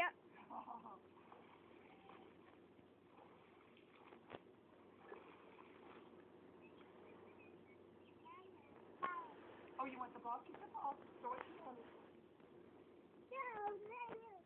Yep. Oh, you want the ball? Get the ball. Throw it to mommy. No, no, no.